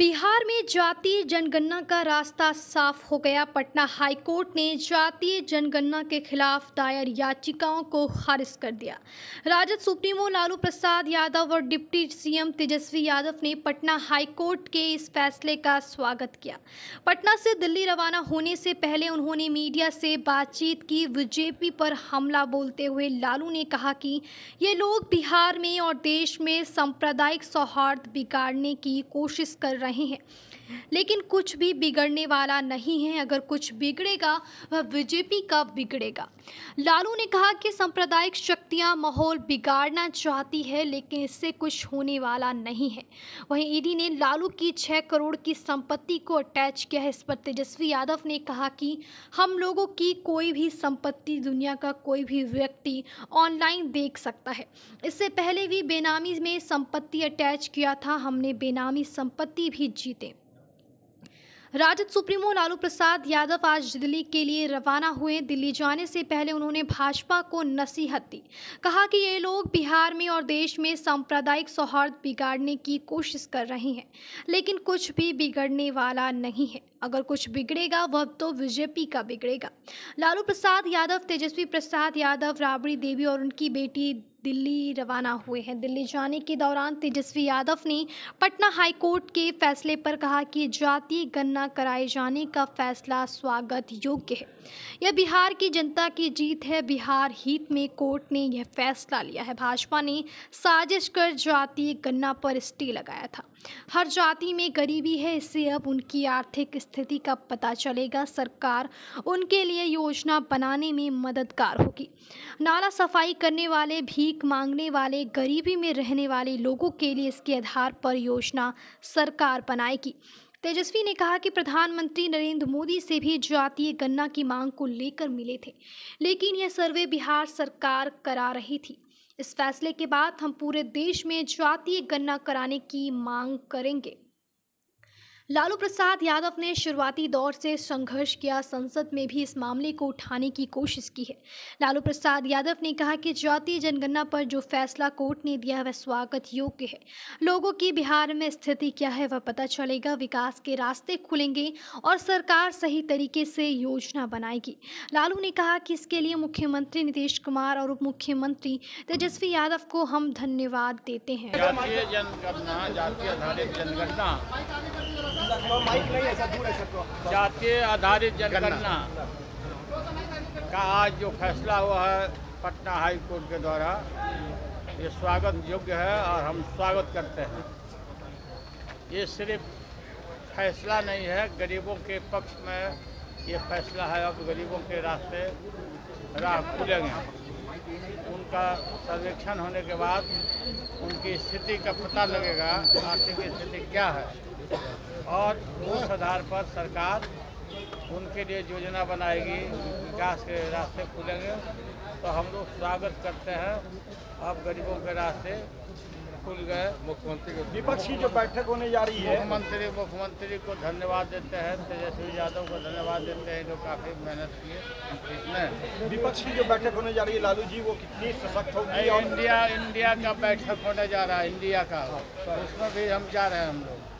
बिहार में जातीय जनगणना का रास्ता साफ़ हो गया। पटना हाईकोर्ट ने जातीय जनगणना के खिलाफ दायर याचिकाओं को खारिज कर दिया। राजद सुप्रीमो लालू प्रसाद यादव और डिप्टी सीएम तेजस्वी यादव ने पटना हाईकोर्ट के इस फैसले का स्वागत किया। पटना से दिल्ली रवाना होने से पहले उन्होंने मीडिया से बातचीत की। बीजेपी पर हमला बोलते हुए लालू ने कहा कि ये लोग बिहार में और देश में सांप्रदायिक सौहार्द बिगाड़ने की कोशिश कर रहे हैं। लेकिन कुछ भी बिगड़ने वाला नहीं है। अगर कुछ बिगड़ेगा, वह बीजेपी का बिगड़ेगा। लालू ने कहा कि सांप्रदायिक शक्तियाँ माहौल बिगाड़ना चाहती है, लेकिन इससे कुछ होने वाला नहीं है। वहीं ईडी ने लालू की छः करोड़ की संपत्ति को अटैच किया है। इस पर तेजस्वी यादव ने कहा कि हम लोगों की कोई भी संपत्ति, दुनिया का कोई भी व्यक्ति ऑनलाइन देख सकता है। इससे पहले भी बेनामी में संपत्ति अटैच किया था। हमने बेनामी संपत्ति भी जीते। राजद सुप्रीमो लालू प्रसाद यादव आज दिल्ली के लिए रवाना हुए। दिल्ली जाने से पहले उन्होंने भाजपा को नसीहत दी। कहा कि ये लोग बिहार में और देश में सांप्रदायिक सौहार्द बिगाड़ने की कोशिश कर रहे हैं, लेकिन कुछ भी बिगड़ने वाला नहीं है। अगर कुछ बिगड़ेगा, वह तो बीजेपी का बिगड़ेगा। लालू प्रसाद यादव, तेजस्वी प्रसाद यादव, राबड़ी देवी और उनकी बेटी दिल्ली रवाना हुए हैं। दिल्ली जाने के दौरान तेजस्वी यादव ने पटना हाईकोर्ट के फैसले पर कहा कि जातीय गणना कराए जाने का फैसला स्वागत योग्य है। यह बिहार की जनता की जीत है। बिहार हित में कोर्ट ने यह फैसला लिया है। भाजपा ने साजिश कर जातीय गणना पर स्टे लगाया था। हर जाति में गरीबी है, इससे अब उनकी आर्थिक स्थिति का पता चलेगा। सरकार उनके लिए योजना बनाने में मददगार होगी। नाला सफ़ाई करने वाले, भीख मांगने वाले, गरीबी में रहने वाले लोगों के लिए इसके आधार पर योजना सरकार बनाएगी। तेजस्वी ने कहा कि प्रधानमंत्री नरेंद्र मोदी से भी जातीय गन्ना की मांग को लेकर मिले थे, लेकिन यह सर्वे बिहार सरकार करा रही थी। इस फैसले के बाद हम पूरे देश में जातीय गन्ना कराने की मांग करेंगे। लालू प्रसाद यादव ने शुरुआती दौर से संघर्ष किया, संसद में भी इस मामले को उठाने की कोशिश की है। लालू प्रसाद यादव ने कहा कि जातीय जनगणना पर जो फैसला कोर्ट ने दिया वह स्वागत योग्य है। लोगों की बिहार में स्थिति क्या है, वह पता चलेगा। विकास के रास्ते खुलेंगे और सरकार सही तरीके से योजना बनाएगी। लालू ने कहा कि इसके लिए मुख्यमंत्री नीतीश कुमार और उप मुख्यमंत्री तेजस्वी यादव को हम धन्यवाद देते हैं। जनगणना आधारित जनगणना का आज जो फैसला हुआ है पटना हाई कोर्ट के द्वारा, ये स्वागत योग्य है और हम स्वागत करते हैं। ये सिर्फ़ फैसला नहीं है, गरीबों के पक्ष में ये फैसला है अब गरीबों के रास्ते राह खुलेंगे उनका सर्वेक्षण होने के बाद उनकी स्थिति का पता लगेगा, आर्थिक स्थिति क्या है। और उस आधार पर सरकार उनके लिए योजना बनाएगी विकास के रास्ते खुलेंगे। तो हम लोग स्वागत करते हैं। अब गरीबों के रास्ते खुल गए। मुख्यमंत्री को विपक्ष की जो बैठक होने जा रही है। मुख्यमंत्री मुख्यमंत्री को धन्यवाद देते हैं। तेजस्वी यादव को धन्यवाद देते हैं। जो काफ़ी मेहनत किए इसमें। विपक्ष की जो बैठक होने जा रही है लालू जी वो कितनी सशक्त होगी इंडिया इंडिया का बैठक होने जा रहा है इंडिया का। उसमें भी हम जा रहे हैं हम लोग।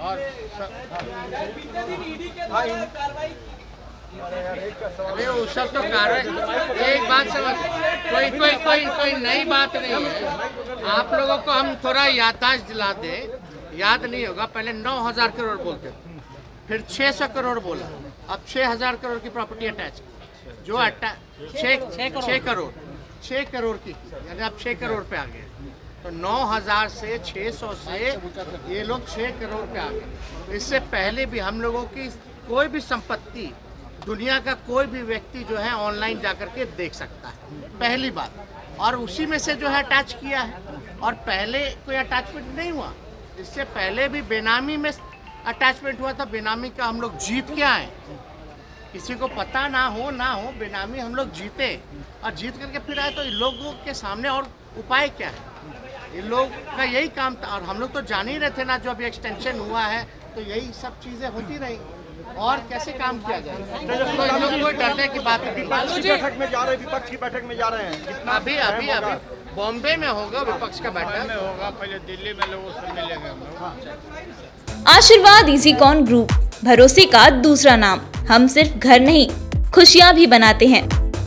और अरे वो सब तो कार्रवाई एक बात समझ, कोई कोई कोई कोई नई बात नहीं है। आप लोगों को हम थोड़ा याददाश्त दिला दे। याद नहीं होगा, पहले नौ हज़ार करोड़ बोलते थे। फिर छः सौ करोड़ बोला। अब छः हज़ार करोड़ की प्रॉपर्टी अटैच जो अटैच छः करोड़। छः करोड़ की। यानी अब छः करोड़ पे आ गए तो नौ हज़ार से छः सौ से ये लोग छः करोड़ पे आ गए। इससे पहले भी हम लोगों की कोई भी संपत्ति, दुनिया का कोई भी व्यक्ति जो है ऑनलाइन जाकर के देख सकता है। पहली बात। और उसी में से जो है अटैच किया है। और पहले कोई अटैचमेंट नहीं हुआ। इससे पहले भी बेनामी में अटैचमेंट हुआ था। बेनामी का हम लोग जीत के आए किसी को पता ना हो ना हो, बेनामी हम लोग जीते। और जीत करके फिर आए तो लोगों के सामने और उपाय क्या है? इन लोग का यही काम था और हम लोग तो जान ही रहे थे ना जो अभी एक्सटेंशन हुआ है तो यही सब चीज़ें होती रही। और कैसे काम किया जाए? तो इन लोग को डरने की बात नहीं विपक्ष की बैठक में जा रहे हैं विपक्ष की बैठक में जा रहे हैं। अभी अभी अभी। बॉम्बे में होगा विपक्ष का बैठक। में होगा पहले दिल्ली में लोगों से मिलेंगे हम लोग। आशीर्वाद इजीकॉन ग्रुप भरोसे का दूसरा नाम। हम सिर्फ़ घर नहीं खुशियाँ भी बनाते हैं।